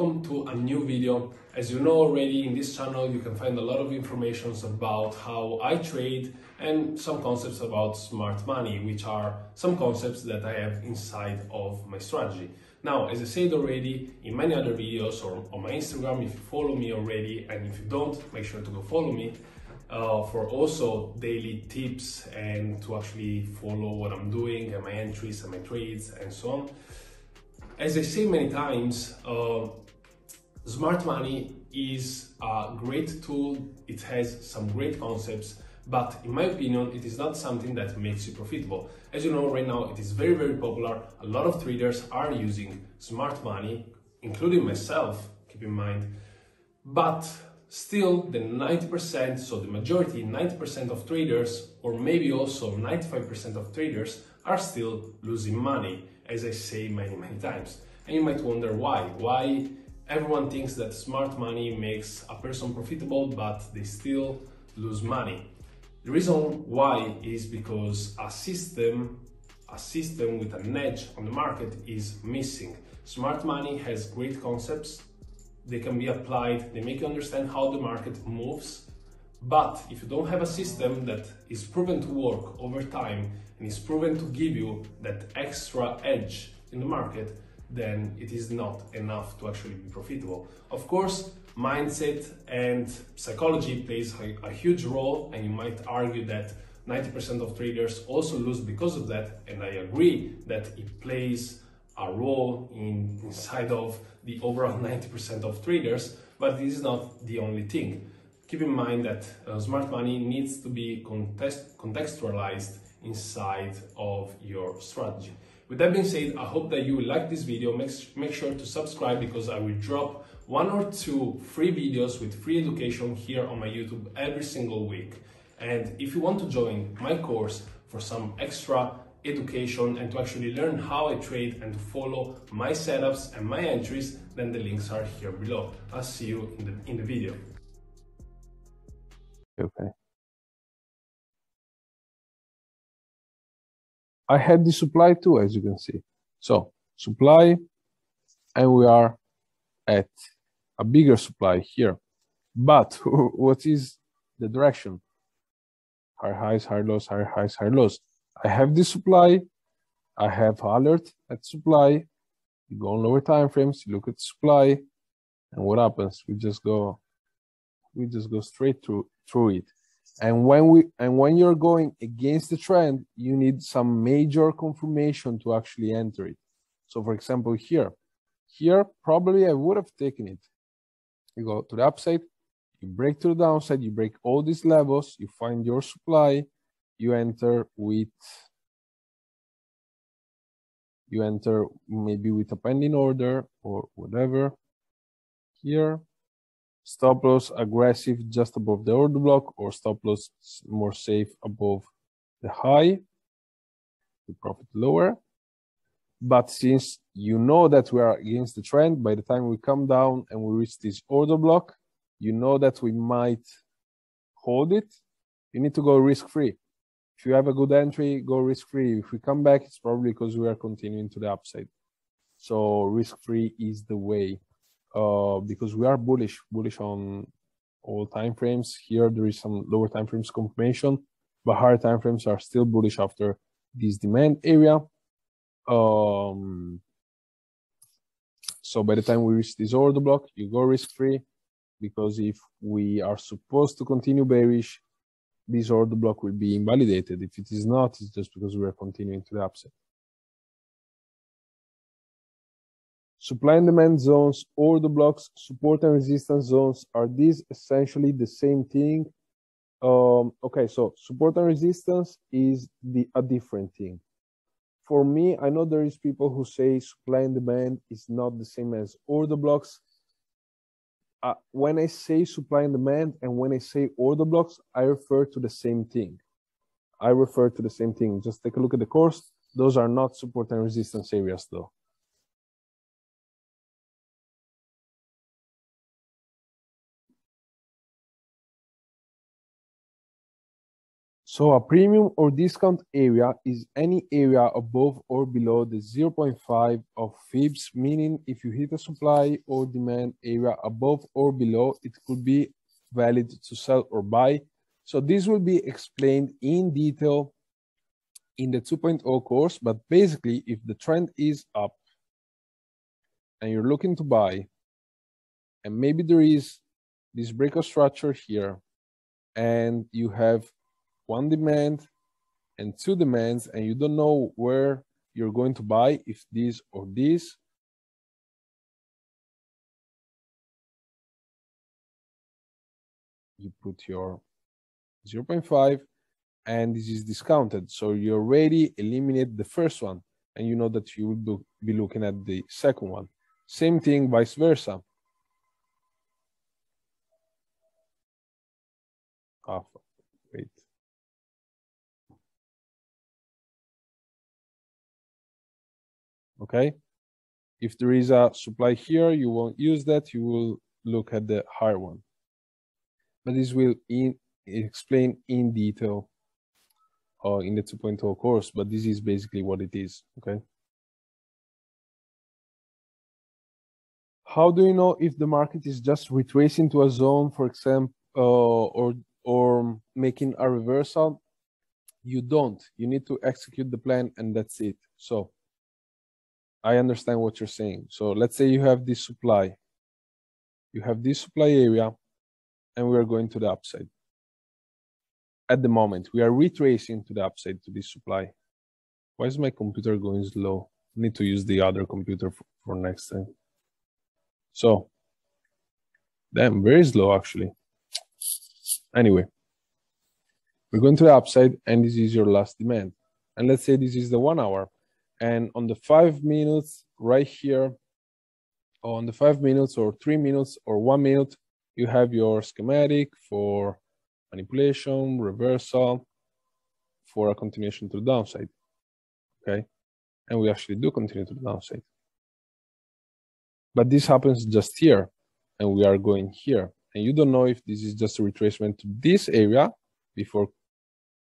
Welcome to a new video. As you know already in this channel you can find a lot of information about how I trade and some concepts about smart money, which are some concepts that I have inside of my strategy. Now, as I said already in many other videos or on my Instagram, if you follow me already, and if you don't, make sure to go follow me uh, for also daily tips and to actually follow what I'm doing and my entries and my trades and so on. As I say many times, uh, smart money is a great tool. It has some great concepts, but in my opinion, it is not something that makes you profitable. As you know, right now, it is very, very popular. A lot of traders are using smart money, including myself, keep in mind. But still, the 90%, so the majority, 90% of traders, or maybe also 95% of traders, are still losing money as I say many, many times. And you might wonder why. Why everyone thinks that smart money makes a person profitable, but they still lose money. The reason why is because a system, a system with an edge on the market is missing. Smart money has great concepts. They can be applied. They make you understand how the market moves. But if you don't have a system that is proven to work over time and is proven to give you that extra edge in the market, then it is not enough to actually be profitable. Of course, mindset and psychology plays a, huge role and you might argue that 90% of traders also lose because of that and I agree that it plays a role in inside of the overall 90% of traders but this is not the only thing keep in mind that uh, smart money needs to be context contextualized inside of your strategy. With that being said, I hope that you like this video. Make, make sure to subscribe because I will drop one or two free videos with free education here on my YouTube every single week. And if you want to join my course for some extra education and to actually learn how I trade and to follow my setups and my entries, then the links are here below. I'll see you in the, in the video. Okay. I had the supply too, as you can see. So supply, and we are at a bigger supply here. But what is the direction? Higher highs, higher lows, higher highs, higher lows. I have this supply. I have alert at supply. You go on lower time frames, you look at supply, and what happens? We just go, we just go straight through through it and when we and when you're going against the trend you need some major confirmation to actually enter it. So for example here. Here probably i would have taken it. You go to the upside you break to the downside you break all these levels you find your supply you enter with you enter maybe with a pending order or whatever. Here Stop loss aggressive just above the order block or stop loss more safe above the high, the profit lower. But since you know that we are against the trend, by the time we come down and we reach this order block, you know that we might hold it. You need to go risk free. If you have a good entry, go risk free. If we come back, it's probably because we are continuing to the upside. So risk free is the way uh, because we are bullish, bullish on all time frames. Here there is some lower time frames confirmation, but higher time frames are still bullish after this demand area. Um, so by the time we reach this order block, you go risk free because if we are supposed to continue bearish, this order block will be invalidated. If it is not, it's just because we are continuing to the upside. Supply and demand zones, order blocks, support and resistance zones, are these essentially the same thing? Um, okay, so support and resistance is the a different thing. For me, I know there is people who say supply and demand is not the same as order blocks. Uh, when I say supply and demand and when I say order blocks, I refer to the same thing. I refer to the same thing. Just take a look at the course. Those are not support and resistance areas though. So a premium or discount area is any area above or below the 0.5 of Fibs, meaning if you hit a supply or demand area above or below, it could be valid to sell or buy. So this will be explained in detail in the 2.0 course, but basically if the trend is up and you're looking to buy, and maybe there is this breakout structure here, and you have one demand and two demands, and you don't know where you're going to buy, if this or this, you put your 0.5 and this is discounted. So you already eliminate the first one and you know that you will be looking at the second one. Same thing, vice versa. Oh, wait. Okay. If there is a supply here, you won't use that. You will look at the higher one. But this will in, explain in detail uh, in the 2.0 course, but this is basically what it is, okay? How do you know if the market is just retracing to a zone, for example, uh, or or making a reversal? You don't. You need to execute the plan, and that's it. So I understand what you're saying. So let's say you have this supply. You have this supply area, and we are going to the upside at the moment. We are retracing to the upside to this supply. Why is my computer going slow? I need to use the other computer for, for next time. So, damn, very slow actually. Anyway, we're going to the upside and this is your last demand. And let's say this is the one hour. And on the five minutes right here, on the five minutes or three minutes or one minute, you have your schematic for manipulation, reversal, for a continuation to the downside. Okay, and we actually do continue to the downside. But this happens just here, and we are going here. And you don't know if this is just a retracement to this area before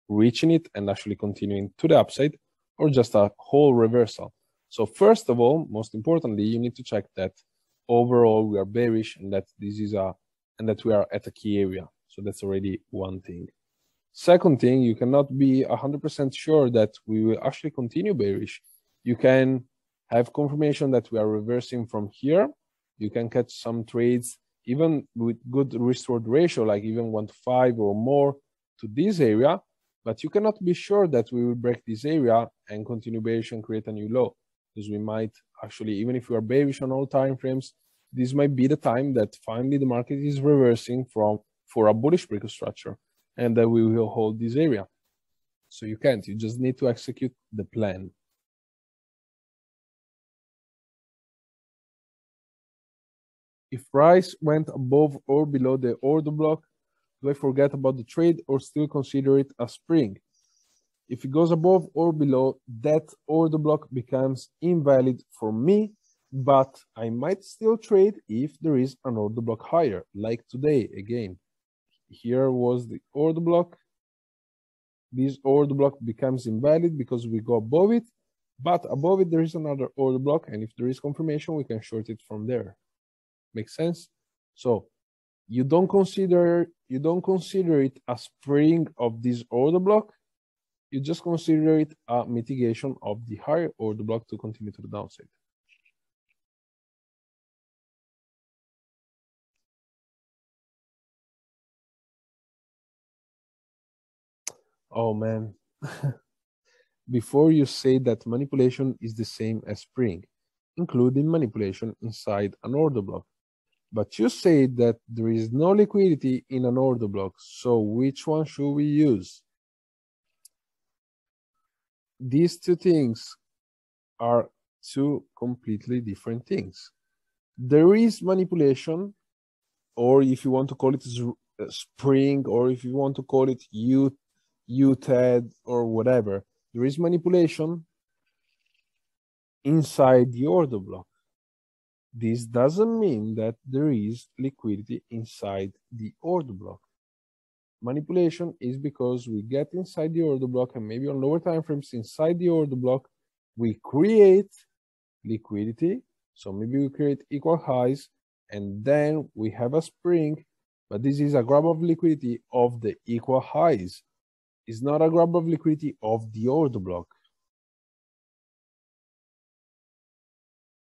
reaching it and actually continuing to the upside, or just a whole reversal. So first of all, most importantly, you need to check that overall we are bearish and that this is a and that we are at a key area. So that's already one thing. Second thing, you cannot be 100% sure that we will actually continue bearish. You can have confirmation that we are reversing from here. You can catch some trades even with good reward ratio, like even one to five or more to this area, but you cannot be sure that we will break this area and continuation create a new low. Because we might actually, even if we are bearish on all time frames, this might be the time that finally the market is reversing from for a bullish breakout structure and that we will hold this area. So you can't, you just need to execute the plan. If price went above or below the order block, do I forget about the trade or still consider it a spring? If it goes above or below, that order block becomes invalid for me, but I might still trade if there is an order block higher, like today again here was the order block. This order block becomes invalid because we go above it, but above it there is another order block, and if there is confirmation, we can short it from there. Make sense? So you don't consider you don't consider it a spring of this order block. You just consider it uh, a mitigation of the high or the block to continue to the downside. Oh man. Before you say that manipulation is the same as spring, including manipulation inside an order block. But you say that there is no liquidity in an order block, so which one should we use? These two things are two completely different things. There is manipulation, or if you want to call it uh, spring, or if you want to call it U UTAD or whatever, there is manipulation inside the order block. This doesn't mean that there is liquidity inside the order block. Manipulation is because we get inside the order block and maybe on lower time frames inside the order block, we create liquidity. So maybe we create equal highs and then we have a spring, but this is a grab of liquidity of the equal highs. It's not a grab of liquidity of the order block.